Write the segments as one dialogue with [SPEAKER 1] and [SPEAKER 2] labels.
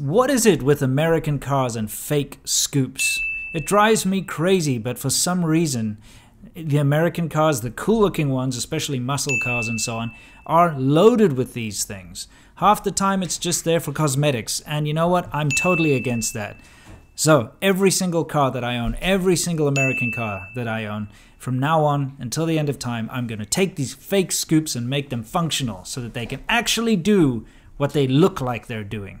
[SPEAKER 1] What is it with American cars and fake scoops? It drives me crazy, but for some reason, the American cars, the cool looking ones, especially muscle cars and so on, are loaded with these things. Half the time it's just there for cosmetics, and you know what? I'm totally against that. So, every single car that I own, every single American car that I own, from now on until the end of time, I'm going to take these fake scoops and make them functional so that they can actually do what they look like they're doing.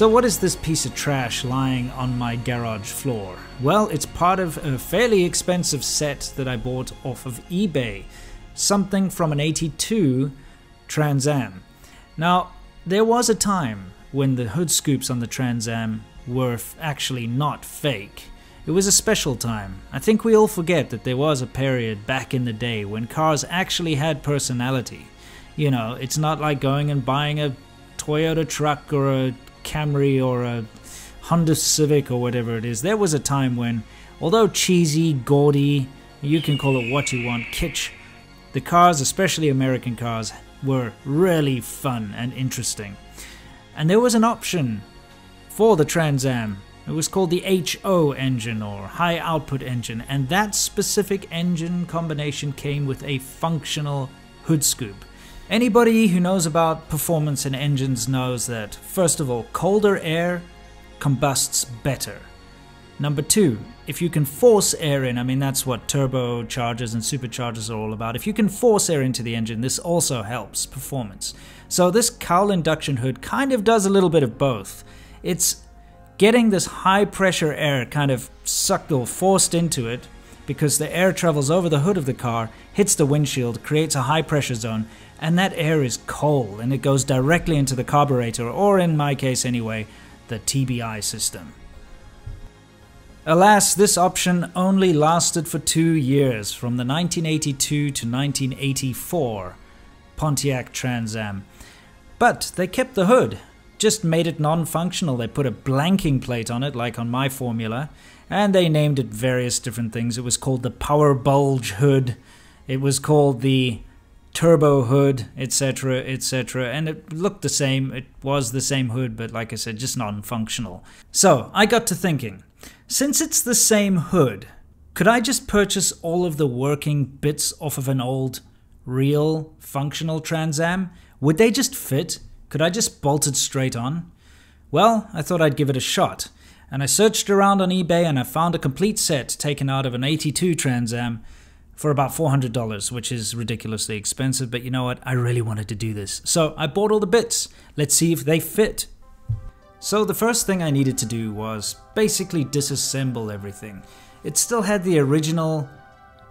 [SPEAKER 1] So what is this piece of trash lying on my garage floor? Well, it's part of a fairly expensive set that I bought off of eBay. Something from an 82 Trans Am. Now, there was a time when the hood scoops on the Trans Am were actually not fake. It was a special time. I think we all forget that there was a period back in the day when cars actually had personality. You know, it's not like going and buying a Toyota truck or a Camry or a Honda Civic or whatever it is. There was a time when, although cheesy, gaudy, you can call it what you want, kitsch, the cars, especially American cars, were really fun and interesting. And there was an option for the Trans Am. It was called the HO engine or high output engine, and that specific engine combination came with a functional hood scoop. Anybody who knows about performance in engines knows that, first of all, colder air combusts better. Number two, if you can force air in, I mean, that's what turbochargers and superchargers are all about. If you can force air into the engine, this also helps performance. So, this cowl induction hood kind of does a little bit of both. It's getting this high pressure air kind of sucked or forced into it because the air travels over the hood of the car, hits the windshield, creates a high pressure zone, and that air is cold and it goes directly into the carburetor, or in my case anyway, the TBI system. Alas, this option only lasted for two years, from the 1982 to 1984 Pontiac Trans Am. But they kept the hood, just made it non functional. They put a blanking plate on it, like on my formula, and they named it various different things. It was called the Power Bulge Hood, it was called the turbo hood, etc., etc. And it looked the same. It was the same hood, but like I said, just non-functional. So I got to thinking, since it's the same hood, could I just purchase all of the working bits off of an old, real, functional Trans Am? Would they just fit? Could I just bolt it straight on? Well, I thought I'd give it a shot, and I searched around on eBay and I found a complete set taken out of an 82 Trans Am for about $400, which is ridiculously expensive, but you know what? I really wanted to do this. So I bought all the bits. Let's see if they fit. So the first thing I needed to do was basically disassemble everything. It still had the original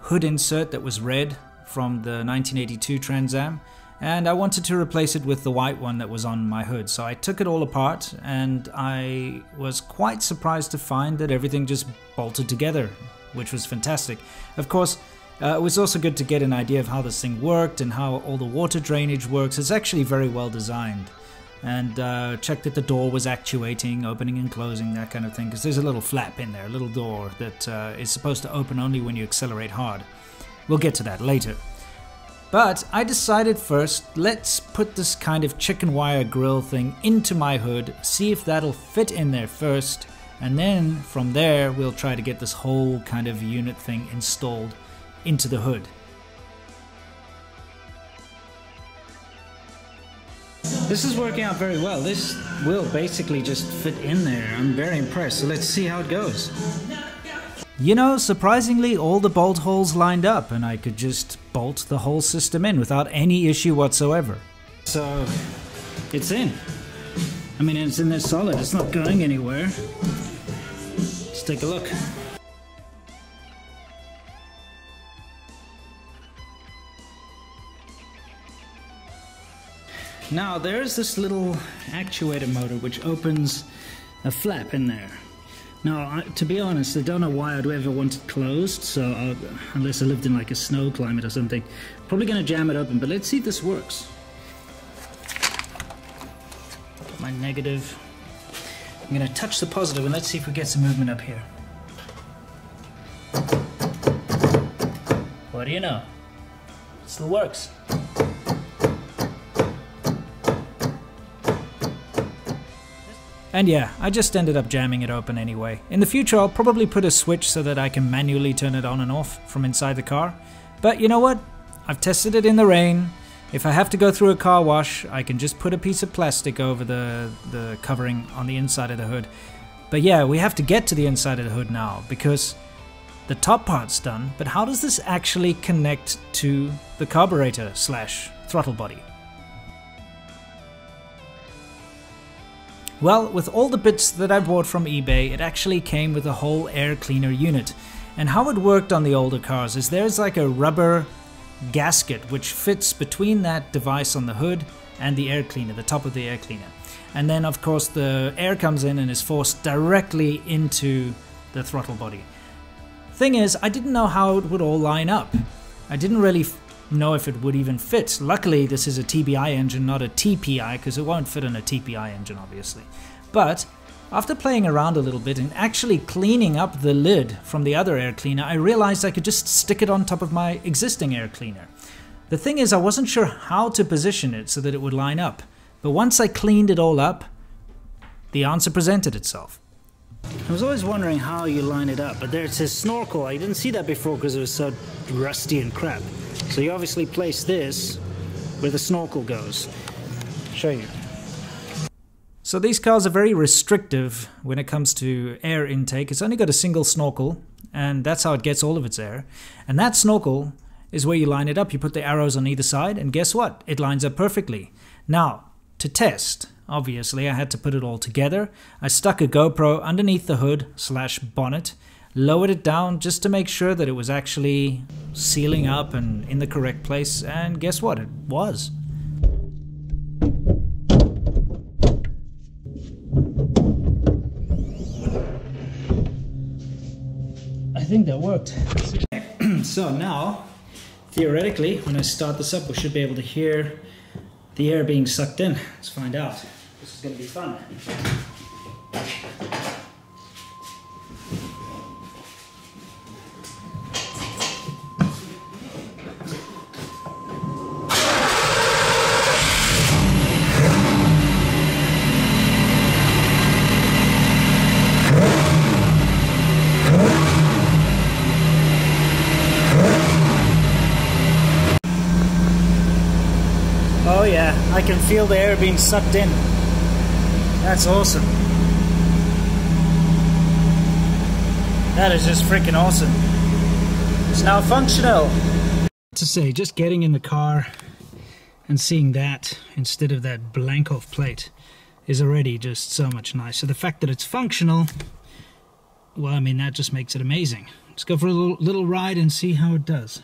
[SPEAKER 1] hood insert that was red from the 1982 Trans Am, and I wanted to replace it with the white one that was on my hood. So I took it all apart, and I was quite surprised to find that everything just bolted together, which was fantastic. Of course, uh, it was also good to get an idea of how this thing worked and how all the water drainage works. It's actually very well designed. And uh, check that the door was actuating, opening and closing, that kind of thing, because there's a little flap in there, a little door that uh, is supposed to open only when you accelerate hard. We'll get to that later. But I decided first, let's put this kind of chicken wire grill thing into my hood, see if that'll fit in there first, and then from there we'll try to get this whole kind of unit thing installed into the hood. This is working out very well. This will basically just fit in there. I'm very impressed. So let's see how it goes. You know, surprisingly, all the bolt holes lined up and I could just bolt the whole system in without any issue whatsoever. So, it's in. I mean, it's in there solid. It's not going anywhere. Let's take a look. Now there's this little actuator motor which opens a flap in there. Now, I, to be honest, I don't know why I'd ever want it closed, so I'll, unless I lived in like a snow climate or something. Probably gonna jam it open, but let's see if this works. My negative. I'm gonna touch the positive and let's see if we get some movement up here. What do you know? It still works. And yeah, I just ended up jamming it open anyway. In the future I'll probably put a switch so that I can manually turn it on and off from inside the car. But you know what? I've tested it in the rain. If I have to go through a car wash, I can just put a piece of plastic over the, the covering on the inside of the hood. But yeah, we have to get to the inside of the hood now because the top part's done, but how does this actually connect to the carburetor slash throttle body? Well, with all the bits that I bought from eBay, it actually came with a whole air cleaner unit. And how it worked on the older cars is there's like a rubber gasket which fits between that device on the hood and the air cleaner, the top of the air cleaner. And then of course the air comes in and is forced directly into the throttle body. Thing is, I didn't know how it would all line up. I didn't really know if it would even fit. Luckily, this is a TBI engine, not a TPI, because it won't fit on a TPI engine, obviously. But after playing around a little bit and actually cleaning up the lid from the other air cleaner, I realized I could just stick it on top of my existing air cleaner. The thing is, I wasn't sure how to position it so that it would line up. But once I cleaned it all up, the answer presented itself. I was always wondering how you line it up, but there it says snorkel. I didn't see that before because it was so rusty and crap. So you obviously place this where the snorkel goes. Show you. So these cars are very restrictive when it comes to air intake. It's only got a single snorkel, and that's how it gets all of its air. And that snorkel is where you line it up. You put the arrows on either side, and guess what? It lines up perfectly. Now, to test, obviously, I had to put it all together. I stuck a GoPro underneath the hood slash bonnet lowered it down just to make sure that it was actually sealing up and in the correct place, and guess what? It was. I think that worked. so now, theoretically, when I start this up, we should be able to hear the air being sucked in. Let's find out. This is going to be fun. I can feel the air being sucked in. That's awesome. That is just freaking awesome. It's now functional. To say, just getting in the car and seeing that instead of that blank off plate is already just so much nicer. The fact that it's functional, well, I mean, that just makes it amazing. Let's go for a little, little ride and see how it does.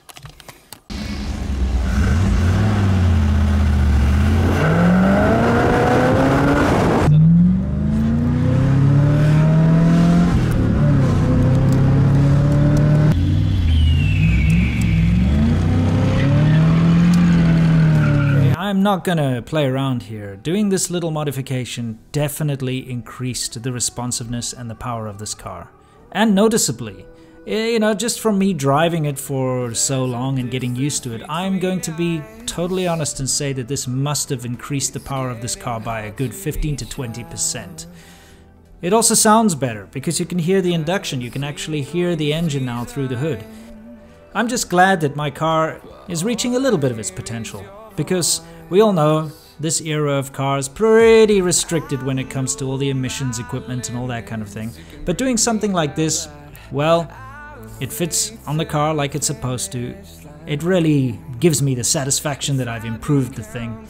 [SPEAKER 1] Not gonna play around here. Doing this little modification definitely increased the responsiveness and the power of this car. And noticeably. You know, just from me driving it for so long and getting used to it, I'm going to be totally honest and say that this must have increased the power of this car by a good 15 to 20%. It also sounds better because you can hear the induction, you can actually hear the engine now through the hood. I'm just glad that my car is reaching a little bit of its potential because we all know this era of cars pretty restricted when it comes to all the emissions equipment and all that kind of thing. But doing something like this, well, it fits on the car like it's supposed to. It really gives me the satisfaction that I've improved the thing.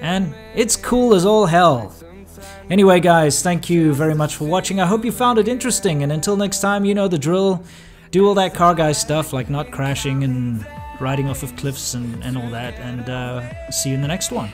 [SPEAKER 1] And it's cool as all hell. Anyway, guys, thank you very much for watching. I hope you found it interesting, and until next time, you know the drill. Do all that car guy stuff like not crashing and riding off of cliffs and, and all that. And uh, see you in the next one.